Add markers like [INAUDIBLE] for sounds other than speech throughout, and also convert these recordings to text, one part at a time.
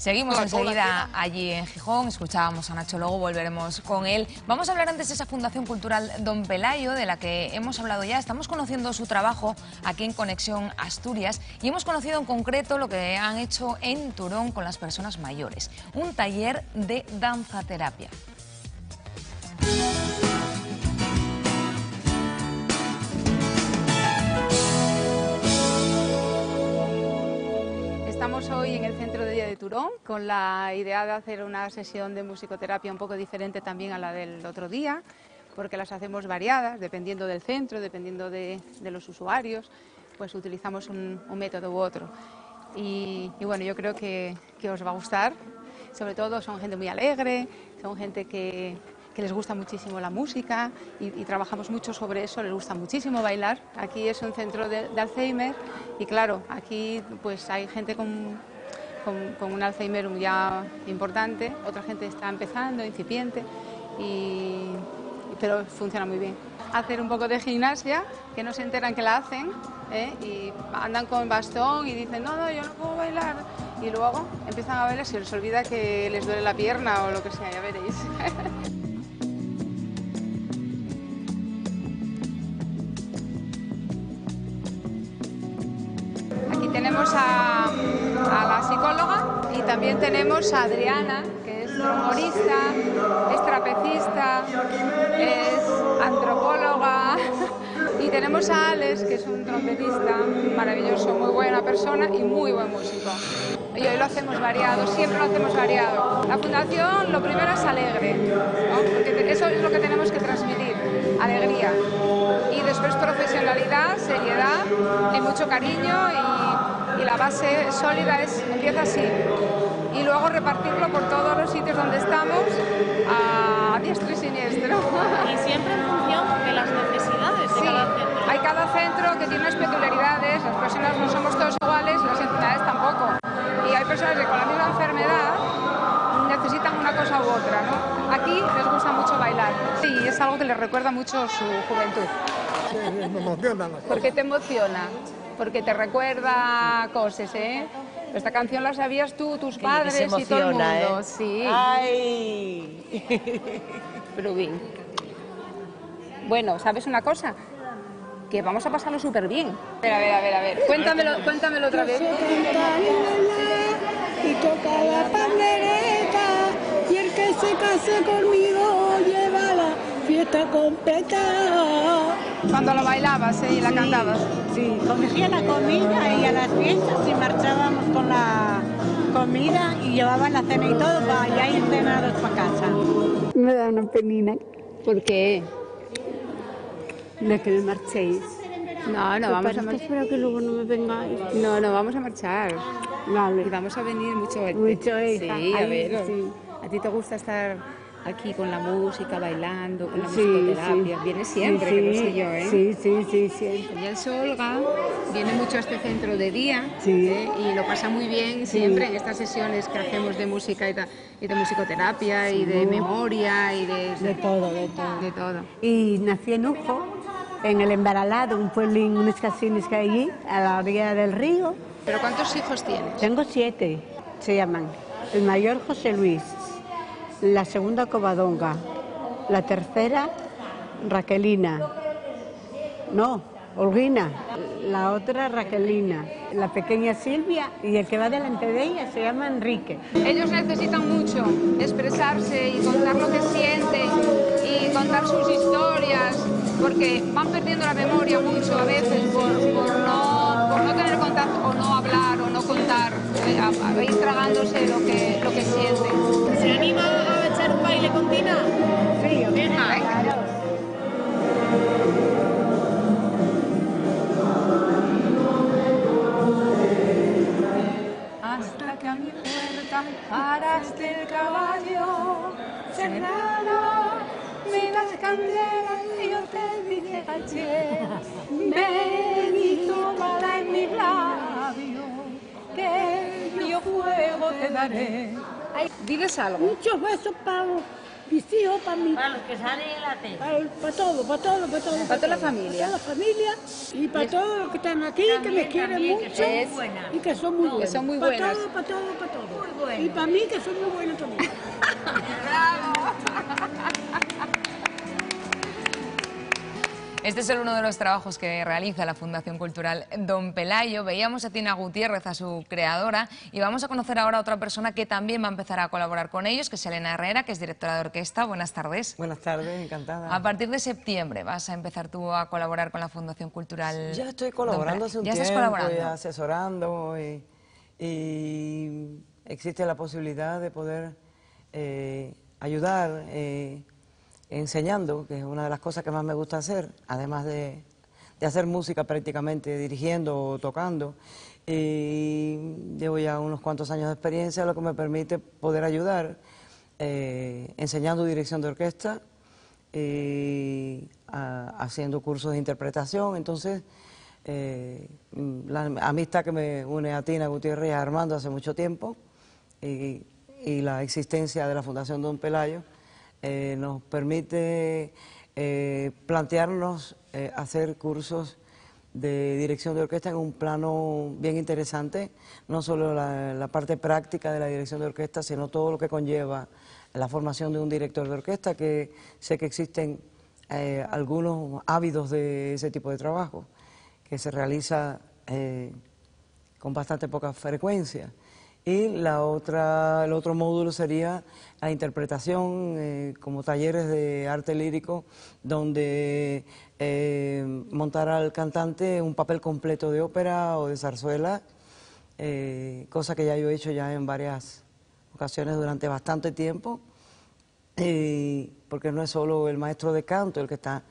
Seguimos enseguida allí en Gijón, escuchábamos a Nacho, luego volveremos con él. Vamos a hablar antes de esa Fundación Cultural Don Pelayo, de la que hemos hablado ya. Estamos conociendo su trabajo aquí en Conexión Asturias y hemos conocido en concreto lo que han hecho en Turón con las personas mayores. Un taller de danzaterapia. De de Turón con la idea de hacer una sesión de musicoterapia un poco diferente también a la del otro día, porque las hacemos variadas, dependiendo del centro, dependiendo de, los usuarios, pues utilizamos un, método u otro. Y, bueno, yo creo que, que os va a gustar, sobre todo son gente muy alegre, son gente que, que les gusta muchísimo la música y, trabajamos mucho sobre eso, les gusta muchísimo bailar. Aquí es un centro de, Alzheimer y claro, aquí pues hay gente con, con, un Alzheimer ya importante, otra gente está empezando, incipiente, y, pero funciona muy bien. Hacer un poco de gimnasia, que no se enteran que la hacen, ¿eh? y andan con bastón y dicen, no, no, yo no puedo bailar. Y luego empiezan a bailar y se les olvida que les duele la pierna o lo que sea, ya veréis. [LAUGHS] tenemos a Adriana, que es humorista, es trapecista, es antropóloga. [LAUGHS] Y tenemos a Alex, que es un trompetista maravilloso, muy buena persona y muy buen músico. Y hoy lo hacemos variado, siempre lo hacemos variado. La fundación lo primero es alegre, porque eso es lo que tenemos que transmitir, alegría. Y después profesionalidad, seriedad, y mucho cariño y, la base sólida es, empieza así. Y luego repartirlo por todos los sitios donde estamos a diestro y siniestro. Y siempre en función de las necesidades de cada centro. Hay cada centro que tiene unas peculiaridades, las personas no somos todos iguales, las entidades tampoco y hay personas que con la misma enfermedad necesitan una cosa u otra. ¿no? Aquí les gusta mucho bailar y es algo que les recuerda mucho su juventud. me emociona. ¿Por qué te emociona? Porque te recuerda cosas, ¿eh? Esta canción la sabías tú, tus padres y todo el mundo. ¿eh? Sí. Ay. [LAUGHS] bien. Bueno, ¿sabes una cosa? que vamos a pasarlo súper bien. A ver, a ver, a ver, a ver. Cuéntamelo, cuéntamelo otra vez. Y toca la pandereta y el que se case conmigo fiesta completa. Cuando lo bailabas ¿eh? y la cantabas. Sí, cogía la comida y a las fiestas y marchábamos con la comida y llevaban la cena y todo para ya ir cenados para casa. Me da una penina. ¿Por qué? de que me marchéis. No, no, vamos a marchar. Espero que luego no me vengáis. No, no, vamos a marchar. Vale. Y vamos a venir mucho. Mucho, hija. Sí, a ver. Sí. ¿A ti te gusta estar aquí con la música, bailando, con la sí, musicoterapia? Sí. Viene siempre, que no sé yo, ¿eh? Sí, sí, sí, siempre. Y el Solga viene mucho a este centro de día ¿eh? y lo pasa muy bien siempre en estas sesiones que hacemos de música y, y de musicoterapia y de memoria y de, de, todo, de todo. De todo. Y nací en Ujo en el Embaralado, un pueblín, unas casinas que hay allí, a la orilla del río. ¿Pero cuántos hijos tienes? Tengo siete, se llaman. El mayor José Luis, la segunda Covadonga, la tercera Raquelina, no, Olguina, la otra Raquelina, la pequeña Silvia y el que va delante de ella se llama Enrique. Ellos necesitan mucho expresarse y contar lo que sienten y contar sus historias porque van perdiendo la memoria mucho a veces por, no, tener contacto o no hablar o no contar, eh, a, ir tragándose lo que, lo que sienten. ¿Se anima baile con Tina? Sí, venga. Hasta que a mi puerta paraste el caballo, cerrada, me las candelas y yo te dije ayer, ven y tómala en mis labios, que yo fuego te daré. Ay, diles algo. Muchos besos para mis hijos, para mi... Para los que salen en la tele. Para, para todo, para todo, para todo. Para toda la familia. Para toda la familia y para todos los que están aquí, que me quieren también, que mucho. son muy Es- buenas. Y que son muy buenas. son muy Para buenas. todo, para todo, para todo. Muy buenas. Y para mí, que son muy buenas también. [LAUGHS] Este es solo uno de los trabajos que realiza la Fundación Cultural Don Pelayo. Veíamos a Tina Gutiérrez, a su creadora, y vamos a conocer ahora a otra persona que también va a empezar a colaborar con ellos, que es Elena Herrera, que es directora de orquesta. Buenas tardes. Buenas tardes, encantada. A partir de septiembre vas a empezar tú a colaborar con la Fundación Cultural. Ya estoy colaborando hace un ya tiempo, estás colaborando. y asesorando y, y existe la posibilidad de poder eh, ayudar eh, enseñando, que es una de las cosas que más me gusta hacer, además de, de hacer música prácticamente, dirigiendo o tocando. Y llevo ya unos cuantos años de experiencia, lo que me permite poder ayudar eh, enseñando dirección de orquesta y a- haciendo cursos de interpretación. Entonces, eh, la amistad que me une a Tina Gutiérrez y a Armando hace mucho tiempo y, y la existencia de la Fundación Don Pelayo eh, nos permite eh, plantearnos eh, hacer cursos de dirección de orquesta en un plano bien interesante, no solo la, parte práctica de la dirección de orquesta, sino todo lo que conlleva la formación de un director de orquesta, que sé que existen eh, algunos ávidos de ese tipo de trabajo, que se realiza con bastante poca frecuencia. Y la otra, el otro módulo sería la interpretación eh, como talleres de arte lírico, donde eh, montar al cantante un papel completo de ópera o de zarzuela, eh, cosa que ya yo he hecho ya en varias ocasiones durante bastante tiempo, porque no es solo el maestro de canto el que está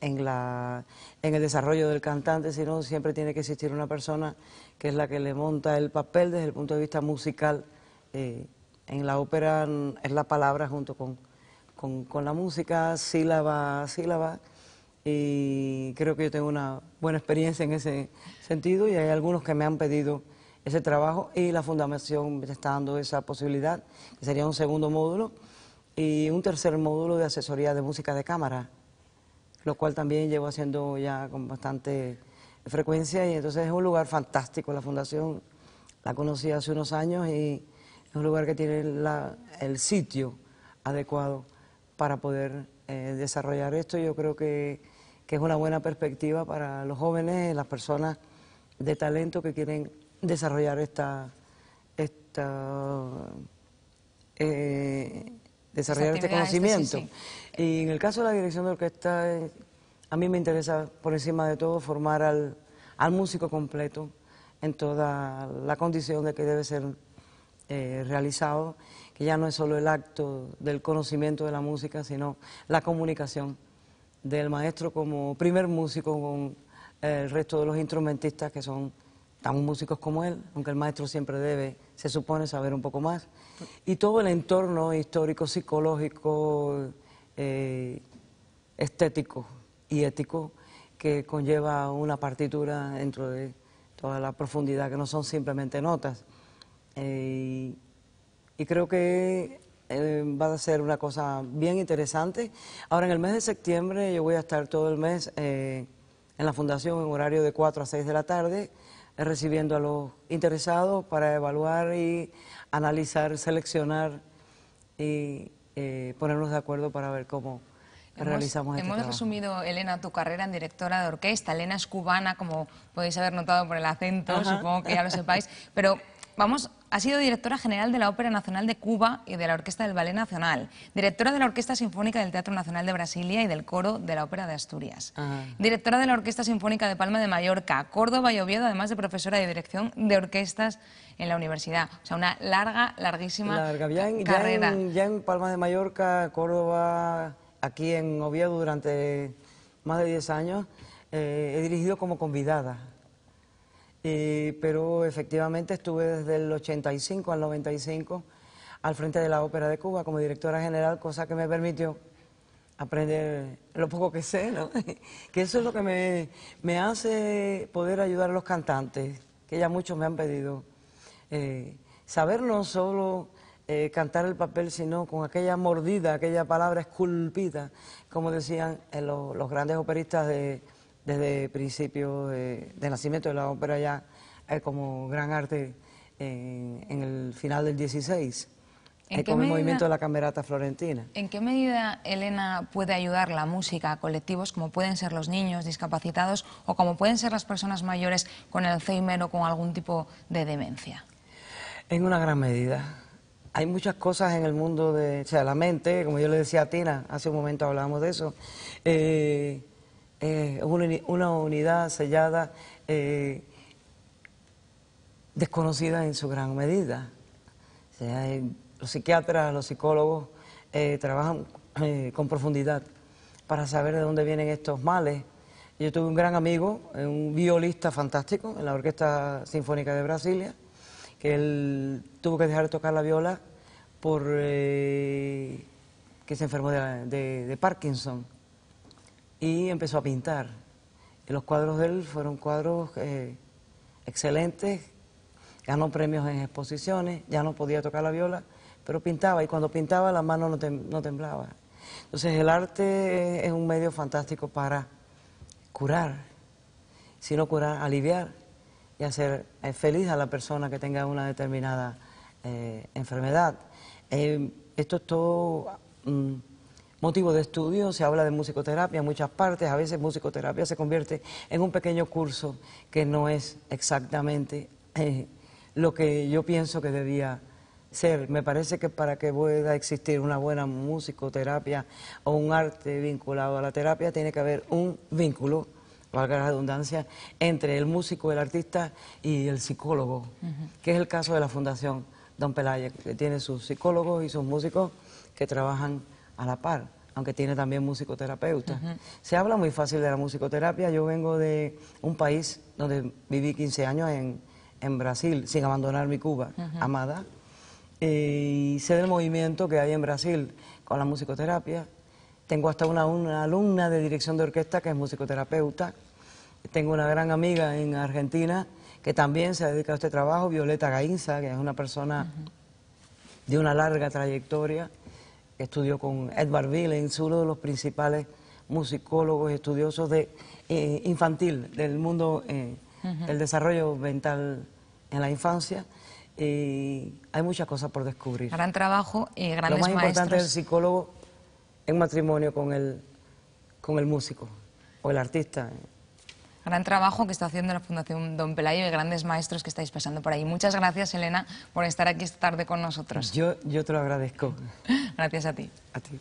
en, la, en el desarrollo del cantante, sino siempre tiene que existir una persona que es la que le monta el papel desde el punto de vista musical. Eh, en la ópera es la palabra junto con, con, con la música, sílaba a sílaba, y creo que yo tengo una buena experiencia en ese sentido y hay algunos que me han pedido ese trabajo y la Fundación me está dando esa posibilidad, que sería un segundo módulo, y un tercer módulo de asesoría de música de cámara, lo cual también llevo haciendo ya con bastante frecuencia y entonces es un lugar fantástico la fundación, la conocí hace unos años y es un lugar que tiene la- el sitio adecuado para poder eh, desarrollar esto. Yo creo que, que es una buena perspectiva para los jóvenes, las personas de talento que quieren desarrollar esta, esta eh, desarrollar este este, sí, conocimiento. Y en el caso de la dirección de orquesta, eh, a mí me interesa por encima de todo formar al, al músico completo en toda la condición de que debe ser eh, realizado, que ya no es solo el acto del conocimiento de la música, sino la comunicación del maestro como primer músico con eh, el resto de los instrumentistas que son tan músicos como él, aunque el maestro siempre debe, se supone, saber un poco más. Y todo el entorno histórico, psicológico, eh, estético y ético que conlleva una partitura dentro de toda la profundidad, que no son simplemente notas. Eh, y creo que eh, va a ser una cosa bien interesante. Ahora, en el mes de septiembre, yo voy a estar todo el mes en la Fundación en horario de 4 a 6 de la tarde, recibiendo a los interesados para evaluar y analizar, seleccionar y eh, ponernos de acuerdo para ver cómo realizamos este hemos trabajo. resumido, Elena, tu carrera en directora de orquesta. Elena es cubana, como podéis haber notado por el acento, Ajá. supongo que ya lo sepáis. [LAUGHS] Pero vamos, ha sido directora general de la Ópera Nacional de Cuba y de la Orquesta del Ballet Nacional. Directora de la Orquesta Sinfónica del Teatro Nacional de Brasilia y del Coro de la Ópera de Asturias. Ajá. Directora de la Orquesta Sinfónica de Palma de Mallorca, Córdoba y Oviedo, además de profesora de dirección de orquestas en la universidad. O sea, una larga, larguísima Larga. Ya en, ya carrera. en- ya en Palma de Mallorca, Córdoba, aquí en Oviedo durante más de 10 años, eh, he dirigido como convidada. Y- pero efectivamente estuve desde el 85 al 95 al frente de la Ópera de Cuba como directora general, cosa que me permitió aprender lo poco que sé, ¿no? [LAUGHS] que eso es lo que me, hace poder ayudar a los cantantes, que ya muchos me han pedido. eh, saber no solo eh, cantar el papel, sino con aquella mordida, aquella palabra esculpida, como decían eh, los grandes operistas de, desde principios de, de nacimiento de la ópera ya eh, como gran arte en, en el final del 16. ¿En eh, qué con el medida- movimiento de la camerata florentina. ¿En qué medida, Elena, puede ayudar la música a colectivos como pueden ser los niños discapacitados o como pueden ser las personas mayores con Alzheimer o con algún tipo de demencia? En una gran medida. Hay muchas cosas en el mundo de o sea, la mente, como yo le decía a Tina, hace un momento hablábamos de eso, eh, eh, una, uni- una unidad sellada, eh, desconocida en su gran medida. Eh, los psiquiatras, los psicólogos eh, trabajan eh, con profundidad para saber de dónde vienen estos males. Yo tuve un gran amigo, un violista fantástico en la Orquesta Sinfónica de Brasilia, que él tuvo que dejar de tocar la viola por que se enfermó de Parkinson y empezó a pintar. Y los cuadros de él fueron cuadros eh, excelentes, ganó premios en exposiciones, ya no podía tocar la viola, pero pintaba y cuando pintaba la mano no, tem- no temblaba. Entonces el arte es un medio fantástico para curar, si no curar, aliviar y hacer eh, feliz a la persona que tenga una determinada eh, enfermedad. Esto es todo motivo de estudio, se habla de musicoterapia en muchas partes, a veces musicoterapia se convierte en un pequeño curso que no es exactamente eh, lo que yo pienso que debía ser. Me parece que para que pueda existir una buena musicoterapia o un arte vinculado a la terapia, tiene que haber un vínculo, valga la redundancia, entre el músico, el artista y el psicólogo, que es el caso de la Fundación Don Pelaya, que tiene sus psicólogos y sus músicos que trabajan a la par, aunque tiene también musicoterapeutas. Se habla muy fácil de la musicoterapia. Yo vengo de un país donde viví 15 años en, en Brasil, sin abandonar mi Cuba amada, eh, y sé del movimiento que hay en Brasil con la musicoterapia. Tengo hasta una, una alumna de dirección de orquesta que es musicoterapeuta. Tengo una gran amiga en Argentina que también se dedica a este trabajo, Violeta Gainza, que es una persona de una larga trayectoria, estudió con Edvard Willens, uno de los principales musicólogos y estudiosos de eh, infantil, del mundo eh, del desarrollo mental en la infancia. Y hay muchas cosas por descubrir. Gran trabajo y Lo grandes más importante es el psicólogo en matrimonio con el, con el músico o el artista. Gran trabajo que está haciendo la Fundación Don Pelayo y grandes maestros que estáis pasando por ahí. Muchas gracias, Elena, por estar aquí esta tarde con nosotros. Yo, yo te lo agradezco [LAUGHS] Gracias a ti. a ti.